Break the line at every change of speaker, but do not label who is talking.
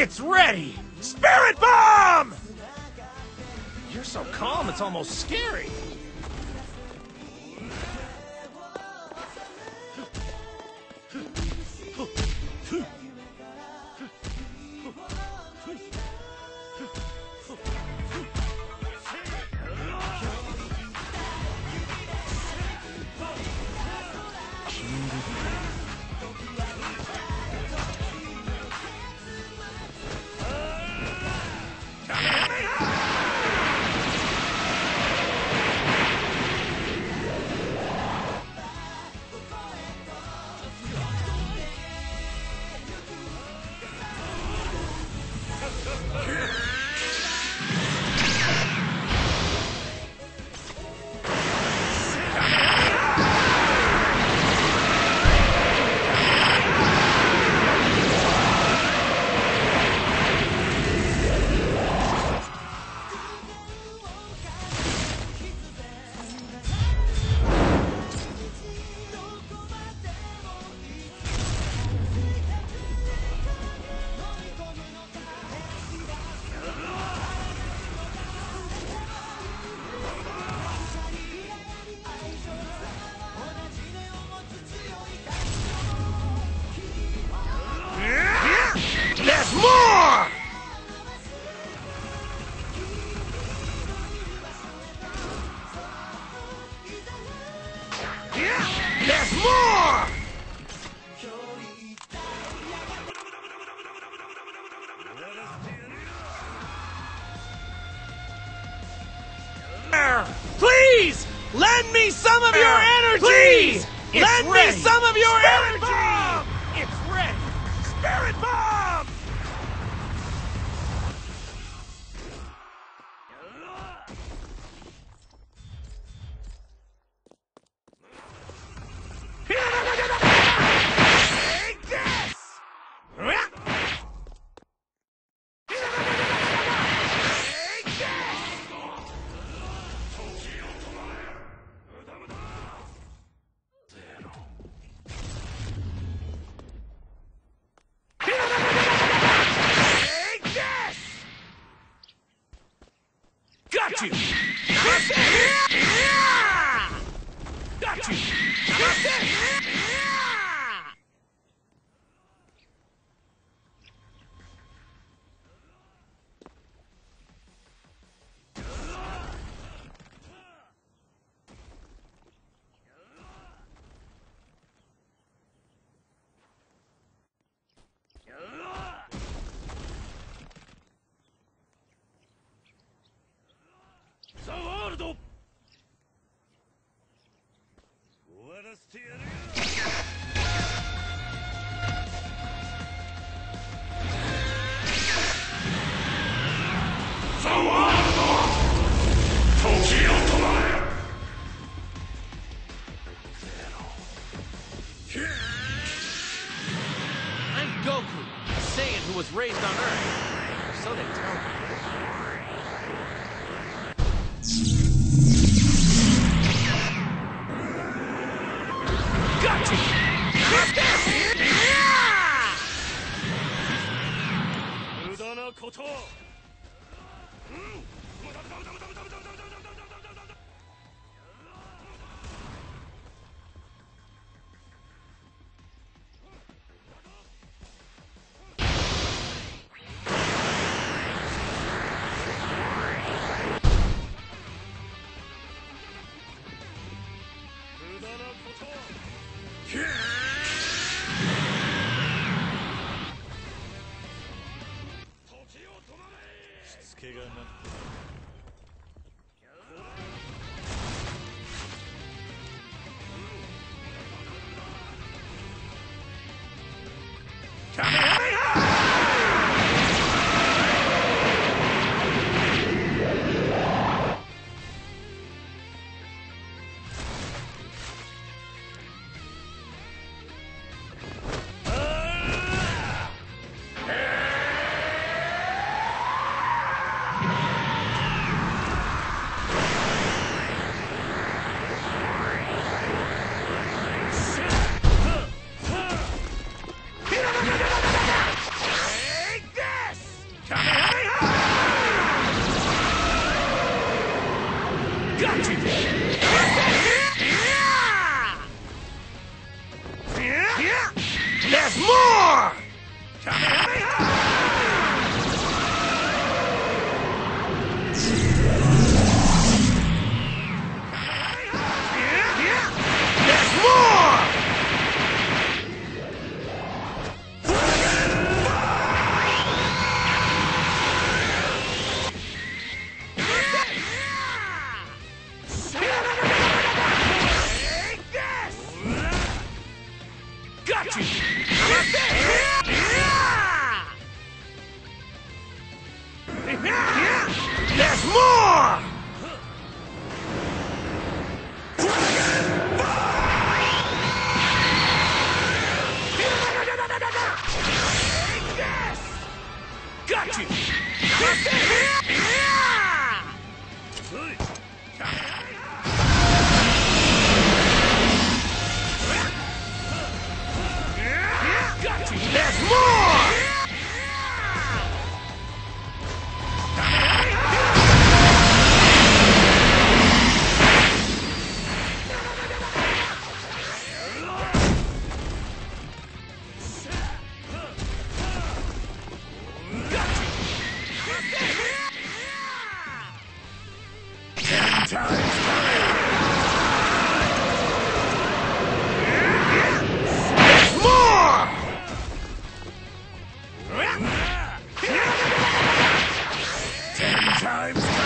It's ready! Spirit Bomb! You're so calm, it's almost scary. Lend me some of your energy! Please! Lend me some of your energy! Bomb! It's ready! Spirit Bomb! You! 無駄なことカ more! ten times